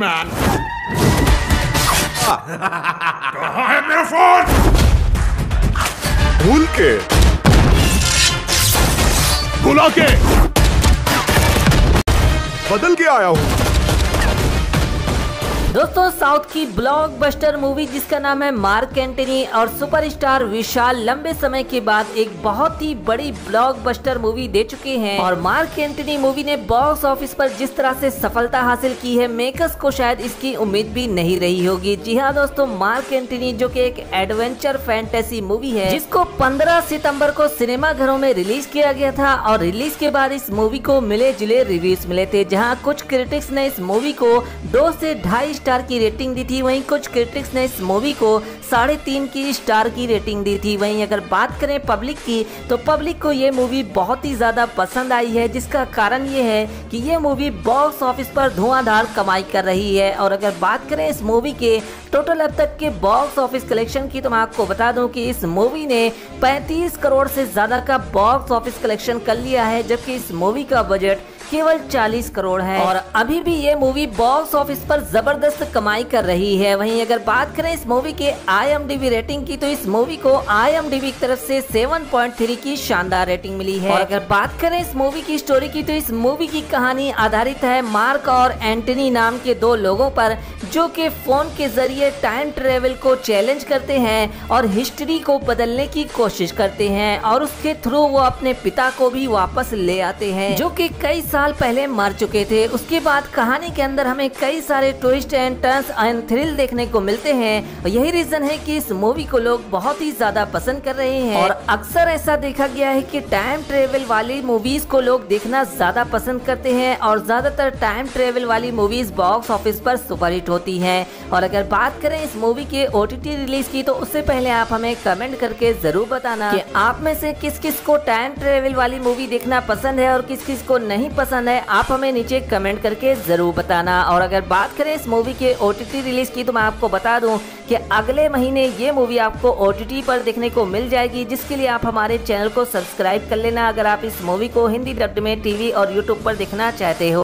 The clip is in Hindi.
मैन कहा है मेरा फ़ोन भूल के बुला के बदल के आया हूँ। दोस्तों, साउथ की ब्लॉकबस्टर मूवी जिसका नाम है मार्क एंटनी और सुपरस्टार विशाल लंबे समय के बाद एक बहुत ही बड़ी ब्लॉकबस्टर मूवी दे चुके हैं। और मार्क एंटनी मूवी ने बॉक्स ऑफ़िस पर जिस तरह से सफलता हासिल की है मेकर्स को शायद इसकी उम्मीद भी नहीं रही होगी। जी हाँ दोस्तों, मार्क एंटनी जो की एक एडवेंचर फैंटेसी मूवी है, जिसको पंद्रह सितंबर को सिनेमा घरों में रिलीज़ किया गया था और रिलीज़ के बाद इस मूवी को मिले जुले रिव्यूज़ मिले थे। जहाँ कुछ क्रिटिक्स ने इस मूवी को दो ऐसी ढाई स्टार की रेटिंग दी थी वहीं कुछ क्रिटिक्स ने इस मूवी को साढ़े तीन की स्टार की रेटिंग दी थी। वहीं अगर बात करें पब्लिक की तो पब्लिक को ये मूवी बहुत ही ज़्यादा पसंद आई है, जिसका कारण ये है कि ये मूवी बॉक्स ऑफ़िस पर धुआंधार कमाई कर रही है। और अगर बात करें इस मूवी के टोटल अब तक के बॉक्स ऑफ़िस कलेक्शन की तो मैं आपको बता दूँ कि इस मूवी ने 35 करोड़ से ज़्यादा का बॉक्स ऑफ़िस कलेक्शन कर लिया है, जबकि इस मूवी का बजट केवल 40 करोड़ है। और अभी भी ये मूवी बॉक्स ऑफ़िस पर ज़बरदस्त कमाई कर रही है। वहीं अगर बात करें इस मूवी के आई रेटिंग की तो इस मूवी को आईएमडीबी की तरफ़ से 7.3 की शानदार रेटिंग मिली है। और अगर बात करें इस मूवी की स्टोरी की तो इस मूवी की कहानी आधारित है मार्क और एंटनी नाम के दो लोगों पर जो कि फ़ोन के ज़रिए टाइम ट्रेवल को चैलेंज करते हैं और हिस्ट्री को बदलने की कोशिश करते हैं और उसके थ्रू वो अपने पिता को भी वापस ले आते हैं जो कि कई साल पहले मर चुके थे। उसके बाद कहानी के अंदर हमें कई सारे twists and turns and thrill देखने को मिलते हैं। यही रीजन है कि इस मूवी को लोग बहुत ही ज़्यादा पसंद कर रहे हैं। और अक्सर ऐसा देखा गया है कि टाइम ट्रेवल वाली मूवीज़ को लोग देखना ज़्यादा पसंद करते हैं और ज़्यादातर टाइम ट्रेवल वाली मूवीज़ बॉक्स ऑफ़िस पर सुपरहिट होती है। और अगर बात करें इस मूवी के ओटीटी रिलीज़ की तो उससे पहले आप हमें कमेंट करके ज़रूर बताना कि आप में से किस किस को टाइम ट्रेवल वाली मूवी देखना पसंद है और किस किस को नहीं पसंद है, आप हमें नीचे कमेंट करके ज़रूर बताना। और अगर बात करें इस मूवी के ओटीटी रिलीज़ की तो मैं आपको बता दूँ कि अगले महीने ये मूवी आपको ओटीटी पर देखने को मिल जाएगी, जिसके लिए आप हमारे चैनल को सब्सक्राइब कर लेना। अगर आप इस मूवी को हिंदी डब्ड में टीवी और यूट्यूब पर देखना चाहते हो।